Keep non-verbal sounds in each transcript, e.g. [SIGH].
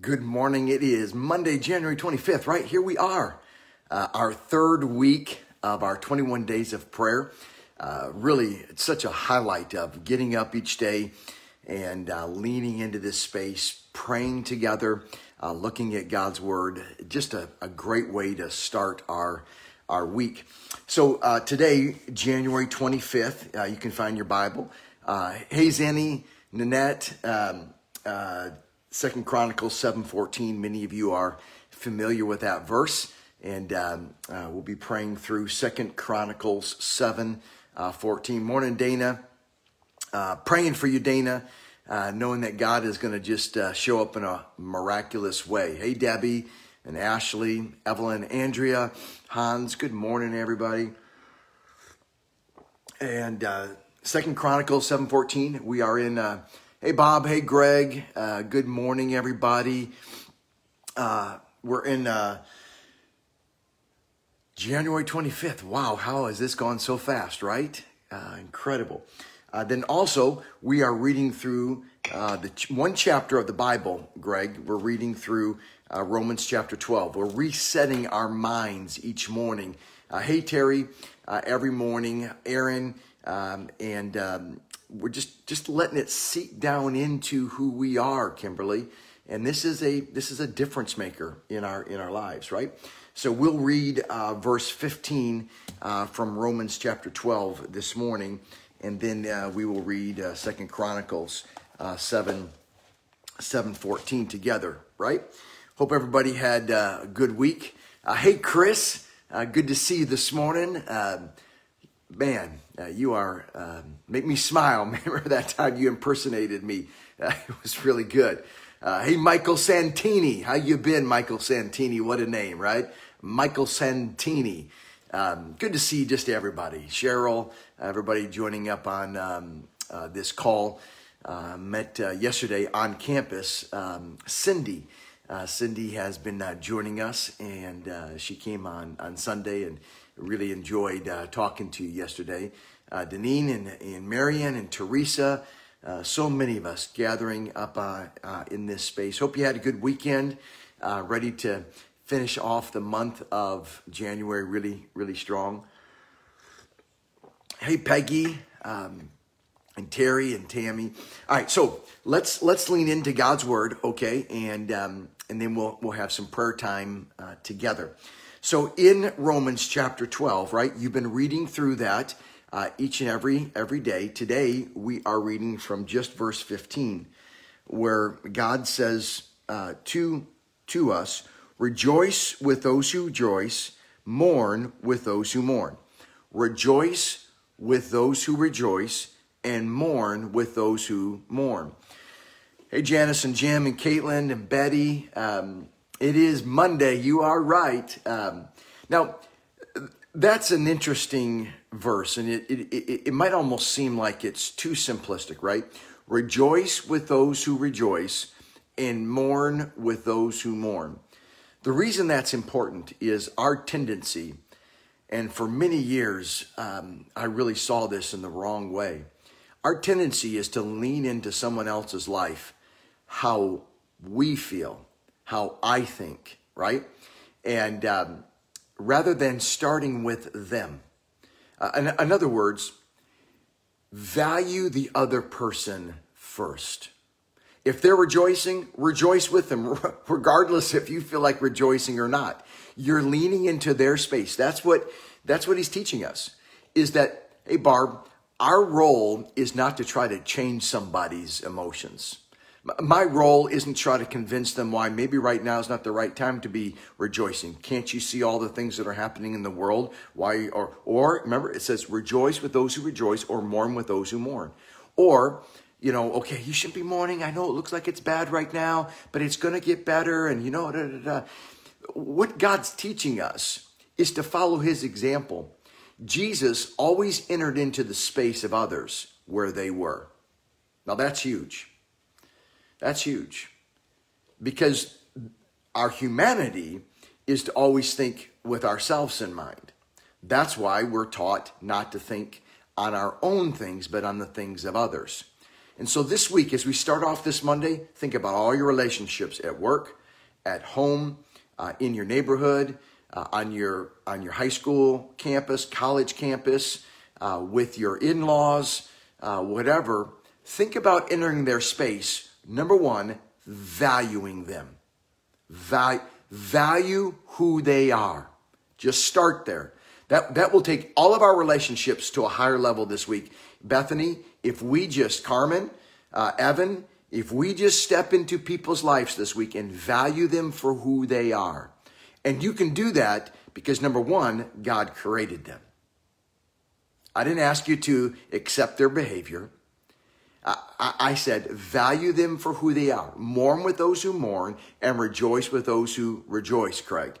Good morning. It is Monday, January 25th, right? Here we are, uh, our third week of our 21 days of prayer. Uh, really, it's such a highlight of getting up each day and uh, leaning into this space, praying together, uh, looking at God's Word. Just a, a, great way to start our our week. So uh, today, January 25th, uh, you can find your Bible. hey, Zenny, Nanette. Um, Second Chronicles 7.14, many of you are familiar with that verse. And um, uh, we'll be praying through Second Chronicles 7.14. uh, Morning, Dana. Uh, praying for you, Dana, uh, knowing that God is going to just uh, show up in a miraculous way. Hey, Debbie and Ashley, Evelyn, Andrea, Hans, good morning, everybody. And uh, Second Chronicles 7.14, we are in Hey, Bob. Hey, Greg. Uh, good morning, everybody. Uh, we're in uh, January 25th. Wow, how has this gone so fast, right? Uh, incredible. Uh, then also, we are reading through uh, the ch- one chapter of the Bible, Greg. We're reading through Romans chapter 12. We're resetting our minds each morning. hey, Terry, every morning. Aaron, um, and um, we're just just letting it seep down into who we are, Kimberly. And this is a this is a difference maker in our in our lives, right? So we'll read uh, verse 15 uh, from Romans chapter 12 this morning, and then uh, we will read uh, Second Chronicles uh, 7 714 together, right? Hope everybody had uh, a good week. hey, Chris, good to see you this morning. Man, uh, you are um, make me smile. [LAUGHS] Remember that time you impersonated me? Uh, [LAUGHS] it was really good. Uh, hey, Michael Santini, how you been, Michael Santini? What a name, right? Michael Santini. Um, good to see just everybody. Cheryl, everybody joining up on um, uh, this call. Uh, met uh, yesterday on campus. Um, Cindy. Cindy has been joining us, and she came on on Sunday and really enjoyed uh, talking to you yesterday. Uh, Deneen and, and Marianne and Teresa, uh, so many of us gathering up uh, uh, in this space. Hope you had a good weekend, uh, ready to finish off the month of January really, really strong. Hey, Peggy. Um, and Terry and Tammy. All right, so let's let's lean into God's word, okay, and um, and then we'll we'll have some prayer time uh, together. So in Romans chapter 12, right, you've been reading through that uh, each and every every day. Today we are reading from just verse 15, where God says uh, to to us, "Rejoice with those who rejoice, mourn with those who mourn. Rejoice with those who rejoice, and mourn with those who mourn." Hey, Janice and Jim and Caitlin and Betty. Um, it is Monday. You are right. Um, now, that's an interesting verse, and it, it, it, it might almost seem like it's too simplistic, right? Rejoice with those who rejoice and mourn with those who mourn. The reason that's important is our tendency, and for many years, um, I really saw this in the wrong way. Our tendency is to lean into someone else's life, how we feel, how I think, right? And um, rather than starting with them. Uh, in, in other words, value the other person first. If they're rejoicing, rejoice with them, [LAUGHS] regardless if you feel like rejoicing or not. You're leaning into their space. That's what that's what he's teaching us. Is that hey Barb, our role is not to try to change somebody's emotions. My role isn't to try to convince them why maybe right now is not the right time to be rejoicing. Can't you see all the things that are happening in the world? Why or or remember it says rejoice with those who rejoice or mourn with those who mourn. Or you know, okay, you shouldn't be mourning. I know it looks like it's bad right now, but it's going to get better. And you know, da, da, da. what God's teaching us is to follow His example. Jesus always entered into the space of others where they were. Now that's huge. That's huge because our humanity is to always think with ourselves in mind. That's why we're taught not to think on our own things, but on the things of others. And so this week, as we start off this Monday, think about all your relationships at work, at home, uh, in your neighborhood, uh, on your on your high school campus, college campus, uh, with your in-laws, uh, whatever. Think about entering their space. Number one, valuing them. Val- value who they are. Just start there. That, that will take all of our relationships to a higher level this week. Bethany, if we just, Carmen, uh, Evan, if we just step into people's lives this week and value them for who they are, and you can do that because number one, God created them. I didn't ask you to accept their behavior. I, said, value them for who they are. Mourn with those who mourn and rejoice with those who rejoice, Craig.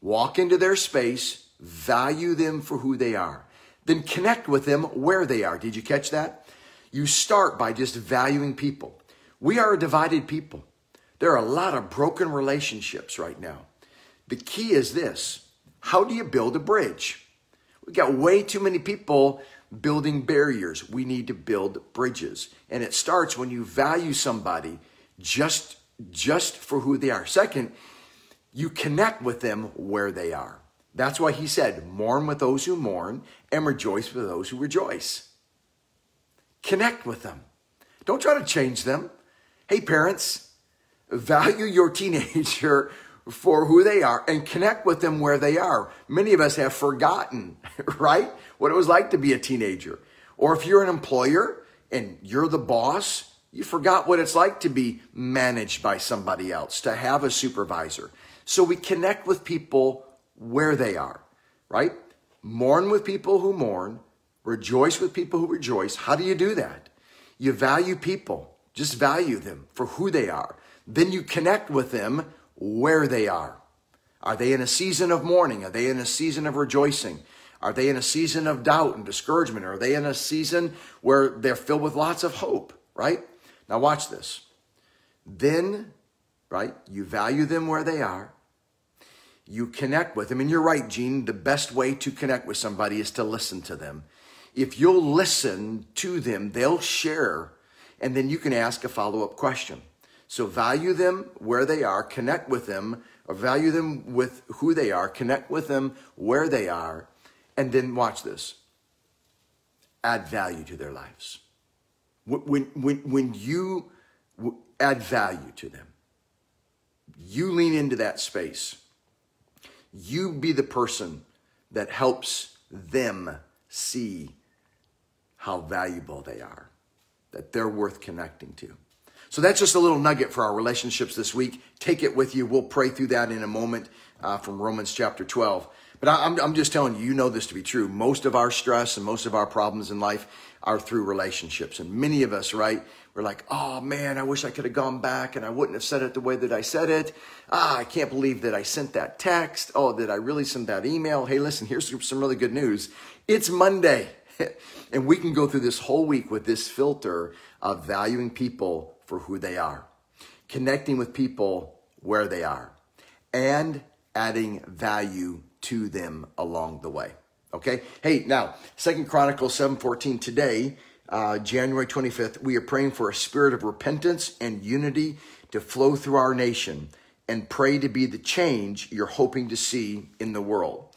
Walk into their space, value them for who they are. Then connect with them where they are. Did you catch that? You start by just valuing people. We are a divided people. There are a lot of broken relationships right now. The key is this how do you build a bridge? We've got way too many people building barriers. We need to build bridges. And it starts when you value somebody just, just for who they are. Second, you connect with them where they are. That's why he said, mourn with those who mourn and rejoice with those who rejoice. Connect with them. Don't try to change them. Hey, parents, value your teenager for who they are and connect with them where they are. Many of us have forgotten, [LAUGHS] right? What it was like to be a teenager. Or if you're an employer and you're the boss, you forgot what it's like to be managed by somebody else, to have a supervisor. So we connect with people where they are, right? Mourn with people who mourn, rejoice with people who rejoice. How do you do that? You value people, just value them for who they are. Then you connect with them where they are. Are they in a season of mourning? Are they in a season of rejoicing? Are they in a season of doubt and discouragement? Are they in a season where they're filled with lots of hope, right? Now, watch this. Then, right, you value them where they are. You connect with them. And you're right, Gene, the best way to connect with somebody is to listen to them. If you'll listen to them, they'll share, and then you can ask a follow up question. So value them where they are, connect with them, or value them with who they are, connect with them where they are, and then watch this. Add value to their lives. When, when, when you add value to them, you lean into that space. You be the person that helps them see how valuable they are, that they're worth connecting to. So that's just a little nugget for our relationships this week. Take it with you. We'll pray through that in a moment uh, from Romans chapter 12. But I'm, I'm just telling you, you know this to be true. Most of our stress and most of our problems in life are through relationships. And many of us, right, we're like, oh man, I wish I could have gone back and I wouldn't have said it the way that I said it. Ah, I can't believe that I sent that text. Oh, did I really send that email? Hey, listen, here's some really good news. It's Monday. [LAUGHS] and we can go through this whole week with this filter of valuing people for who they are, connecting with people where they are, and adding value to them along the way. Okay. Hey, now Second Chronicles seven fourteen today, uh, January twenty fifth. We are praying for a spirit of repentance and unity to flow through our nation, and pray to be the change you're hoping to see in the world.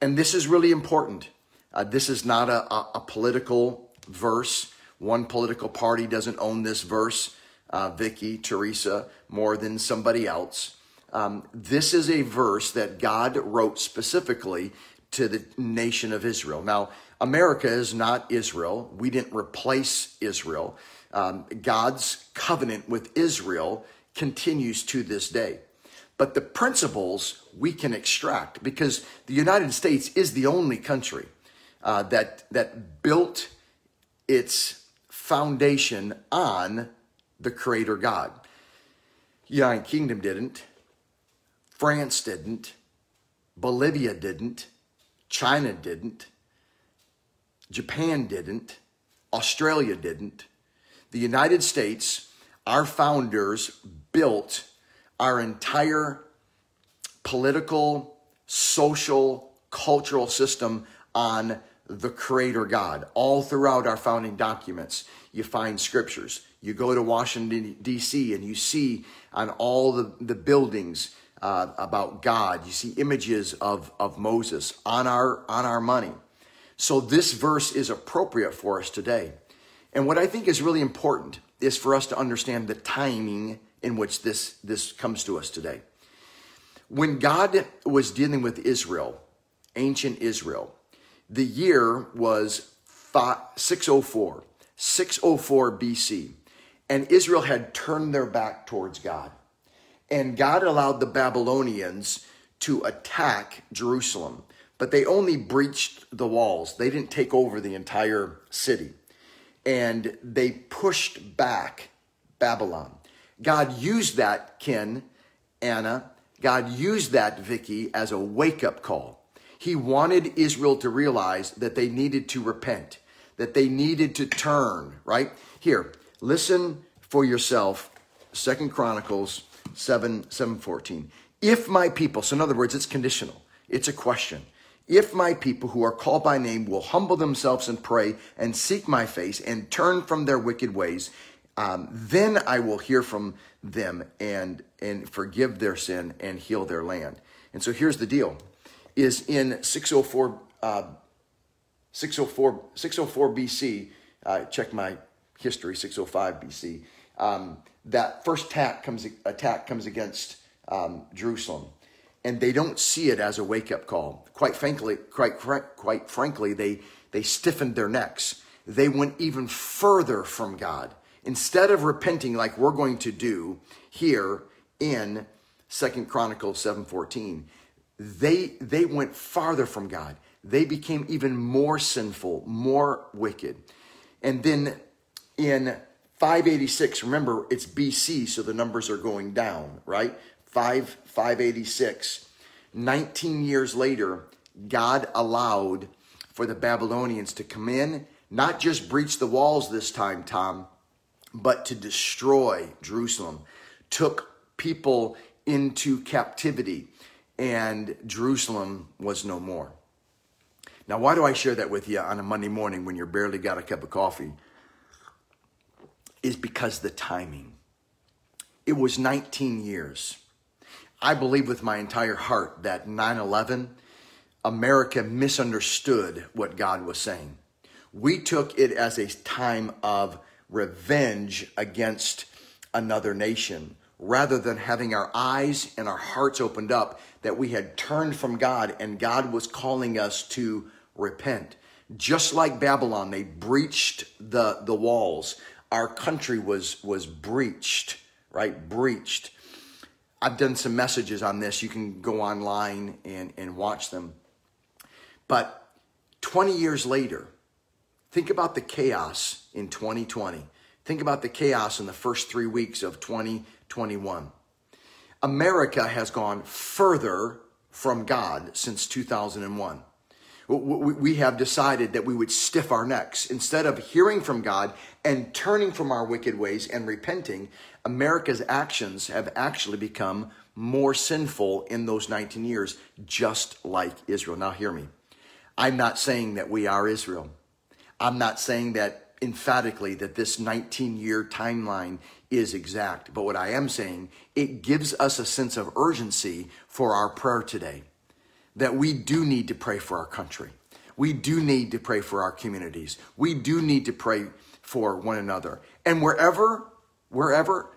And this is really important. Uh, this is not a, a, a political verse. One political party doesn't own this verse, uh, Vicky, Teresa, more than somebody else. Um, this is a verse that God wrote specifically to the nation of Israel. Now, America is not Israel. We didn't replace Israel. Um, God's covenant with Israel continues to this day. But the principles we can extract because the United States is the only country uh, that, that built its foundation on the Creator God. United Kingdom didn't. France didn't. Bolivia didn't. China didn't. Japan didn't. Australia didn't. The United States, our founders built our entire political, social, cultural system on the Creator God. All throughout our founding documents, you find scriptures. You go to Washington, D.C., and you see on all the, the buildings uh, about God. You see images of, of Moses on our, on our money. So this verse is appropriate for us today. And what I think is really important is for us to understand the timing in which this, this comes to us today. When God was dealing with Israel, ancient Israel, the year was 604, 604 BC, and Israel had turned their back towards God. And God allowed the Babylonians to attack Jerusalem, but they only breached the walls. They didn't take over the entire city. And they pushed back Babylon. God used that, Ken, Anna, God used that, Vicky, as a wake up call. He wanted Israel to realize that they needed to repent, that they needed to turn, right? Here, listen for yourself, Second Chronicles 7, 714. If my people, so in other words, it's conditional, it's a question. If my people who are called by name will humble themselves and pray and seek my face and turn from their wicked ways, um, then I will hear from them and and forgive their sin and heal their land. And so here's the deal: is in 604 uh, 604 604 BC. Uh, check my history, 605 BC. Um, that first attack comes attack comes against um, Jerusalem, and they don't see it as a wake up call. Quite frankly, quite quite frankly, they they stiffened their necks. They went even further from God instead of repenting like we're going to do here in Second Chronicles 7:14, they they went farther from God. They became even more sinful, more wicked. And then in 586, remember it's BC, so the numbers are going down, right? 5 586. 19 years later, God allowed for the Babylonians to come in, not just breach the walls this time, Tom, but to destroy Jerusalem, took people into captivity, and Jerusalem was no more. Now, why do I share that with you on a Monday morning when you're barely got a cup of coffee? Is because the timing. It was 19 years. I believe with my entire heart that 9 11, America misunderstood what God was saying. We took it as a time of revenge against another nation rather than having our eyes and our hearts opened up that we had turned from God and God was calling us to repent. Just like Babylon, they breached the, the walls. Our country was, was breached, right? Breached. I've done some messages on this. You can go online and, and watch them. But 20 years later, Think about the chaos in 2020. Think about the chaos in the first three weeks of 2021. America has gone further from God since 2001. We have decided that we would stiff our necks. Instead of hearing from God and turning from our wicked ways and repenting, America's actions have actually become more sinful in those 19 years, just like Israel. Now, hear me. I'm not saying that we are Israel. I'm not saying that emphatically that this 19 year timeline is exact, but what I am saying, it gives us a sense of urgency for our prayer today that we do need to pray for our country. We do need to pray for our communities. We do need to pray for one another. And wherever, wherever,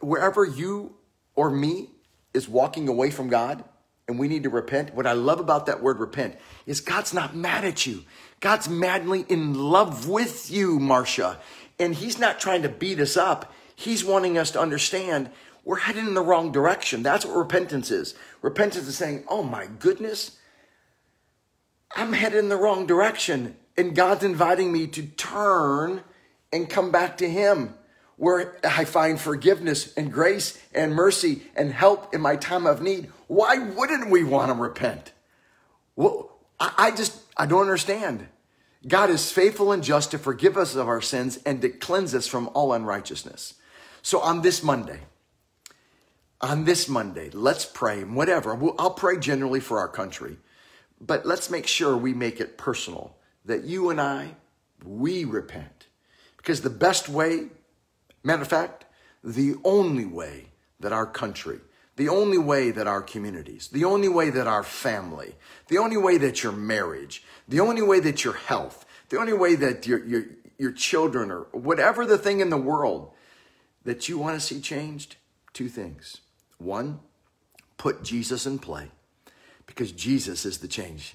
wherever you or me is walking away from God, and we need to repent. What I love about that word repent is God's not mad at you. God's madly in love with you, Marcia. And He's not trying to beat us up. He's wanting us to understand we're heading in the wrong direction. That's what repentance is. Repentance is saying, oh my goodness, I'm headed in the wrong direction. And God's inviting me to turn and come back to Him where I find forgiveness and grace and mercy and help in my time of need. Why wouldn't we want to repent? Well, I just, I don't understand. God is faithful and just to forgive us of our sins and to cleanse us from all unrighteousness. So on this Monday, on this Monday, let's pray, whatever. I'll pray generally for our country, but let's make sure we make it personal that you and I, we repent. Because the best way, matter of fact, the only way that our country, the only way that our communities, the only way that our family, the only way that your marriage, the only way that your health, the only way that your, your, your children or whatever the thing in the world that you want to see changed, two things. One, put Jesus in play because Jesus is the change.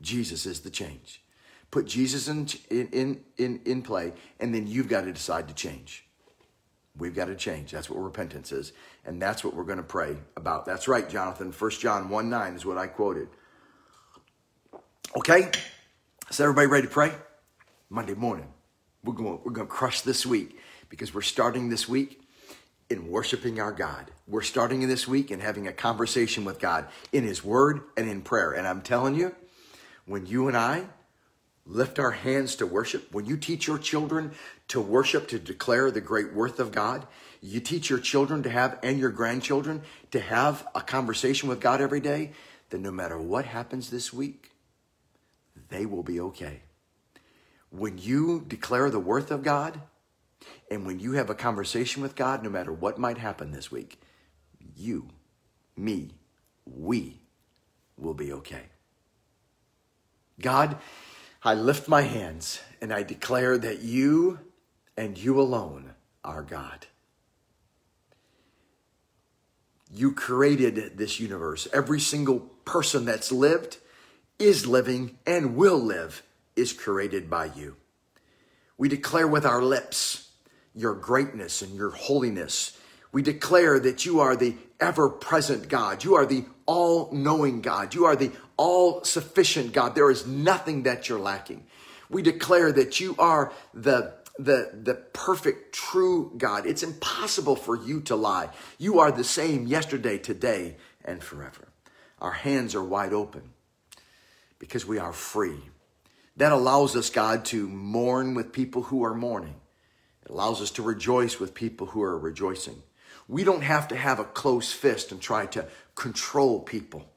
Jesus is the change. Put Jesus in, in, in, in play, and then you've got to decide to change. We've got to change. That's what repentance is. And that's what we're going to pray about. That's right, Jonathan. 1 John 1 9 is what I quoted. Okay? Is everybody ready to pray? Monday morning. We're going, we're going to crush this week because we're starting this week in worshiping our God. We're starting this week in having a conversation with God in His Word and in prayer. And I'm telling you, when you and I lift our hands to worship, when you teach your children to worship, to declare the great worth of God, you teach your children to have, and your grandchildren to have a conversation with God every day, then no matter what happens this week, they will be okay. When you declare the worth of God, and when you have a conversation with God, no matter what might happen this week, you, me, we will be okay. God, I lift my hands and I declare that you and you alone are God. You created this universe. Every single person that's lived, is living, and will live is created by you. We declare with our lips your greatness and your holiness. We declare that you are the ever present God. You are the all knowing God. You are the all sufficient God. There is nothing that you're lacking. We declare that you are the the, the perfect, true God. It's impossible for you to lie. You are the same yesterday, today, and forever. Our hands are wide open because we are free. That allows us, God, to mourn with people who are mourning. Allows us to rejoice with people who are rejoicing. We don't have to have a closed fist and try to control people.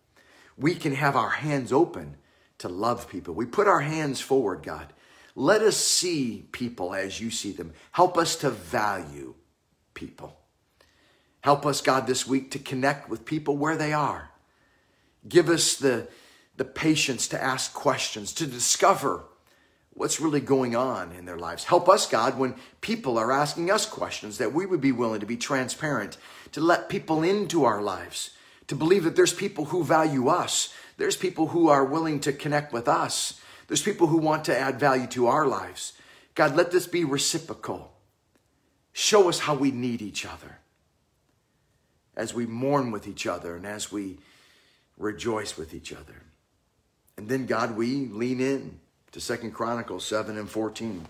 We can have our hands open to love people. We put our hands forward, God. Let us see people as you see them. Help us to value people. Help us, God, this week to connect with people where they are. Give us the, the patience to ask questions, to discover what's really going on in their lives. Help us, God, when people are asking us questions, that we would be willing to be transparent, to let people into our lives, to believe that there's people who value us, there's people who are willing to connect with us, there's people who want to add value to our lives. God, let this be reciprocal. Show us how we need each other as we mourn with each other and as we rejoice with each other. And then, God, we lean in to Second Chronicles 7 and 14.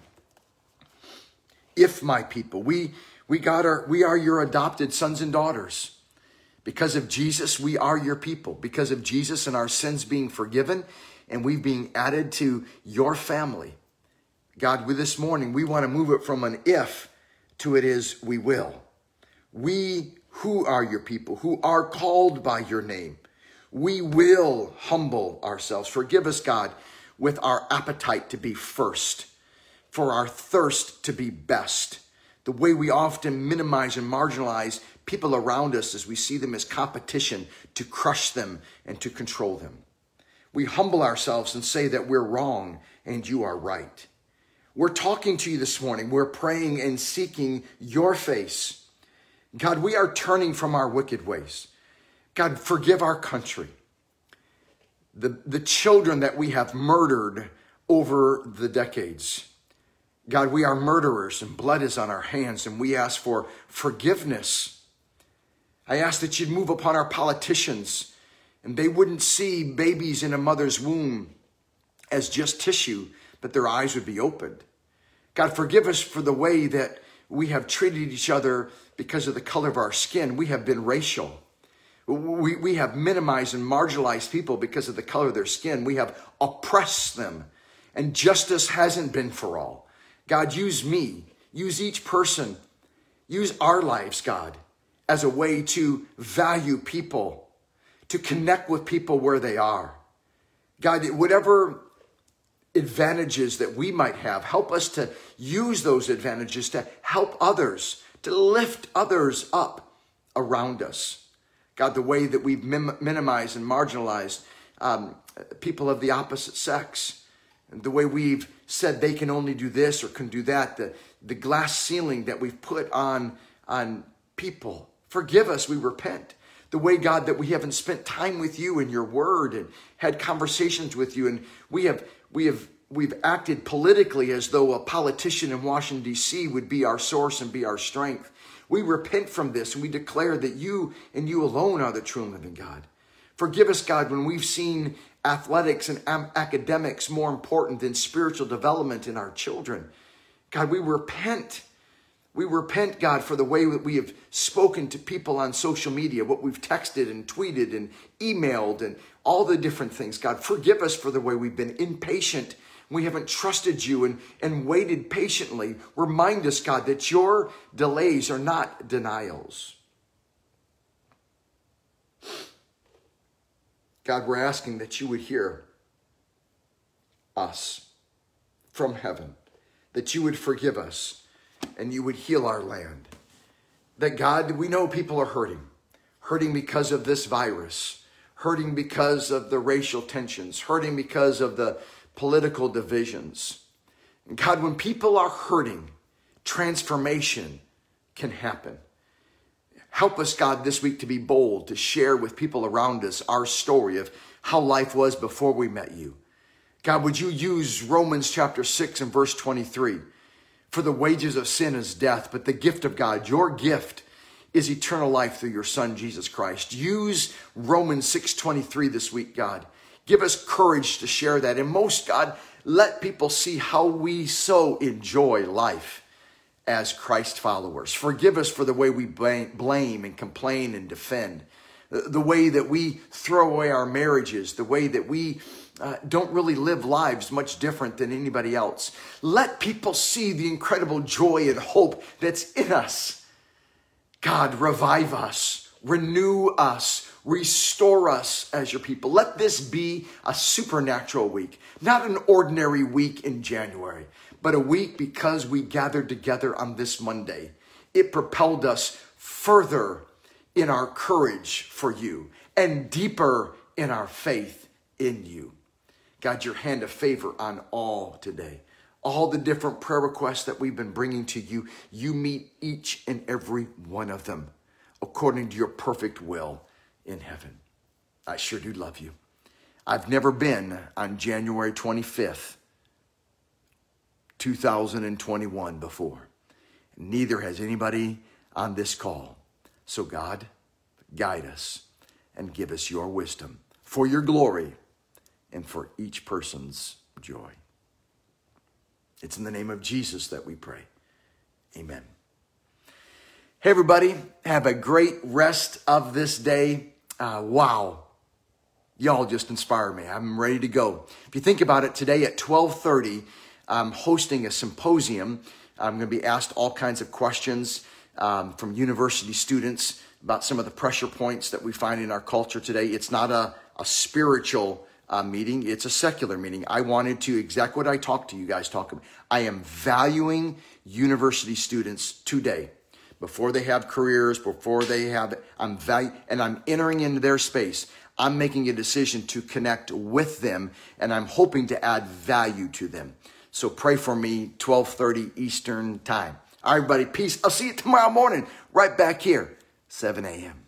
If my people, we we got our we are your adopted sons and daughters. Because of Jesus, we are your people. Because of Jesus and our sins being forgiven and we being added to your family. God, with this morning, we want to move it from an if to it is we will. We who are your people, who are called by your name, we will humble ourselves. Forgive us, God, with our appetite to be first, for our thirst to be best. The way we often minimize and marginalize people around us as we see them as competition to crush them and to control them. We humble ourselves and say that we're wrong and you are right. We're talking to you this morning. We're praying and seeking your face. God, we are turning from our wicked ways. God, forgive our country the, the children that we have murdered over the decades. God, we are murderers and blood is on our hands, and we ask for forgiveness. I ask that you'd move upon our politicians and they wouldn't see babies in a mother's womb as just tissue, but their eyes would be opened. God, forgive us for the way that we have treated each other because of the color of our skin. We have been racial. We, we have minimized and marginalized people because of the color of their skin. We have oppressed them. And justice hasn't been for all. God, use me, use each person, use our lives, God, as a way to value people, to connect with people where they are. God, whatever advantages that we might have. Help us to use those advantages to help others, to lift others up around us. God, the way that we've minimized and marginalized um, people of the opposite sex, the way we've said they can only do this or can do that, the, the glass ceiling that we've put on, on people. Forgive us, we repent. The way, God, that we haven't spent time with you in your word and had conversations with you, and we have we have we've acted politically as though a politician in Washington, D.C. would be our source and be our strength. We repent from this and we declare that you and you alone are the true and living God. Forgive us, God, when we've seen athletics and academics more important than spiritual development in our children. God, we repent. We repent, God, for the way that we have spoken to people on social media, what we've texted and tweeted and emailed and all the different things. God, forgive us for the way we've been impatient. We haven't trusted you and, and waited patiently. Remind us, God, that your delays are not denials. God, we're asking that you would hear us from heaven, that you would forgive us and you would heal our land. That God, we know people are hurting, hurting because of this virus, hurting because of the racial tensions, hurting because of the political divisions. And God, when people are hurting, transformation can happen. Help us, God, this week to be bold, to share with people around us our story of how life was before we met you. God, would you use Romans chapter 6 and verse 23? For the wages of sin is death, but the gift of God, your gift, is eternal life through your son Jesus Christ. Use Romans 6:23 this week, God. Give us courage to share that. And most God, let people see how we so enjoy life as Christ followers. Forgive us for the way we blame and complain and defend, the way that we throw away our marriages, the way that we uh, don't really live lives much different than anybody else. Let people see the incredible joy and hope that's in us. God, revive us, renew us, restore us as your people. Let this be a supernatural week, not an ordinary week in January but a week because we gathered together on this Monday. It propelled us further in our courage for you and deeper in our faith in you. God, your hand of favor on all today. All the different prayer requests that we've been bringing to you, you meet each and every one of them according to your perfect will in heaven. I sure do love you. I've never been on January 25th 2021 before. Neither has anybody on this call. So, God, guide us and give us your wisdom for your glory and for each person's joy. It's in the name of Jesus that we pray. Amen. Hey, everybody, have a great rest of this day. Uh, wow. Y'all just inspire me. I'm ready to go. If you think about it, today at 1230, I'm hosting a symposium. I'm going to be asked all kinds of questions um, from university students about some of the pressure points that we find in our culture today. It's not a, a spiritual uh, meeting, it's a secular meeting. I wanted to, exactly what I talked to you guys talk about. I am valuing university students today before they have careers, before they have, I'm value, and I'm entering into their space. I'm making a decision to connect with them, and I'm hoping to add value to them. So pray for me, 1230 Eastern time. All right, everybody, peace. I'll see you tomorrow morning right back here, 7 a.m.